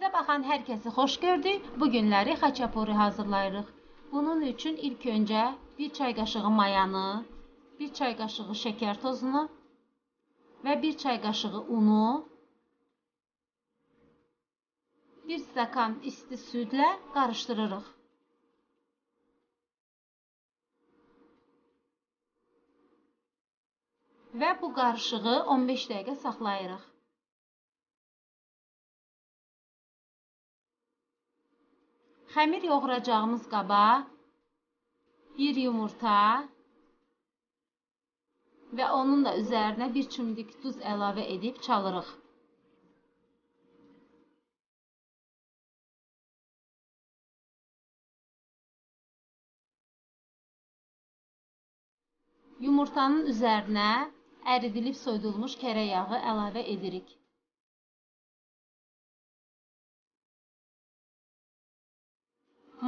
Bizə baxan hər kəsi xoş gördük. Bu günləri xaçapuri hazırlayırıq. Bunun üçün ilk öncə 1 çay qaşığı mayanı, 1 çay qaşığı şəkər tozunu və 1 çay qaşığı unu, 1 stakan isti südlə qarışdırırıq. Və bu qarışığı 15 dəqiqə saxlayırıq. Xəmir yoğuracağımız qaba bir yumurta və onun da üzərinə bir çimdik duz əlavə edib çalırıq. Yumurtanın üzərinə əridilib soyudulmuş kərə yağı əlavə edirik.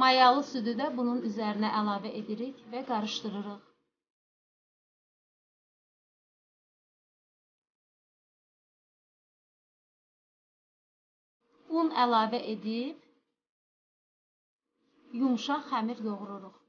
Mayalı südü də bunun üzərinə əlavə edirik və qarışdırırıq. Un əlavə edib yumşaq xəmir yoğururuq.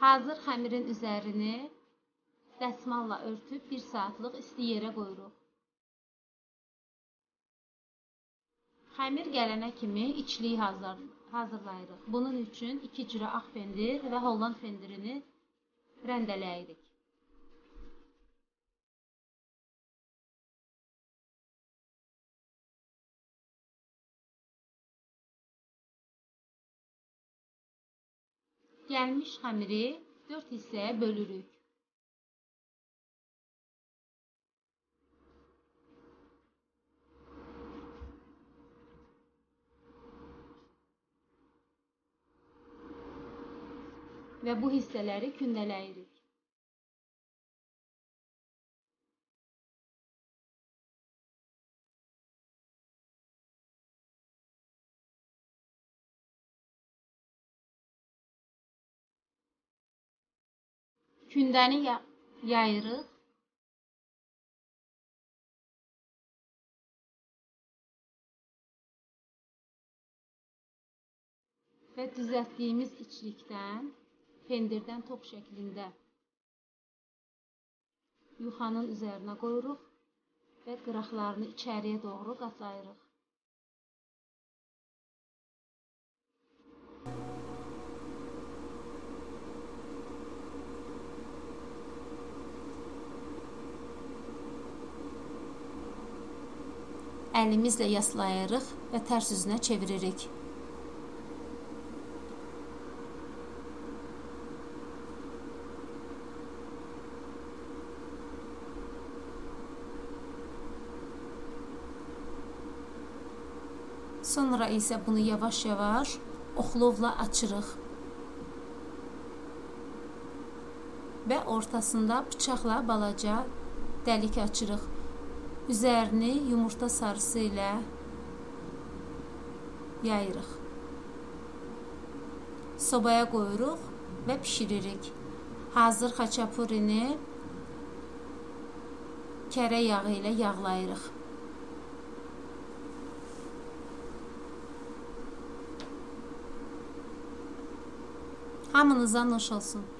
Hazır xəmirin üzərini dəsmalla örtüb 1 saatlıq isti yerə qoyuruq. Xəmir gələnə kimi içliyi hazır, hazırlayırıq. Bunun üçün 2 cürə ağ pendir və holland pendirini rəndələyirik. Gəlmiş xəmiri 4 hissəyə bölürük. Və bu hissələri kündələyirik. Kündəni yayırıq. Və düzəltdiyimiz içlikdən pendirdən top şəklində yuxanın üzərinə qoyuruq və qıraqlarını içəriyə doğru qatlayırıq. Əlimizlə yaslayırıq və tərs üzünə çeviririk. Sonra isə bunu yavaş-yavaş oxlovla açırıq. Və ortasında bıçaqla balaca dəlik açırıq. Üzərini yumurta sarısı ilə yayırıq. Sobaya qoyuruq və bişiririk. Hazır xaçapurini kərə yağı ilə yağlayırıq. Hamınıza nuş olsun.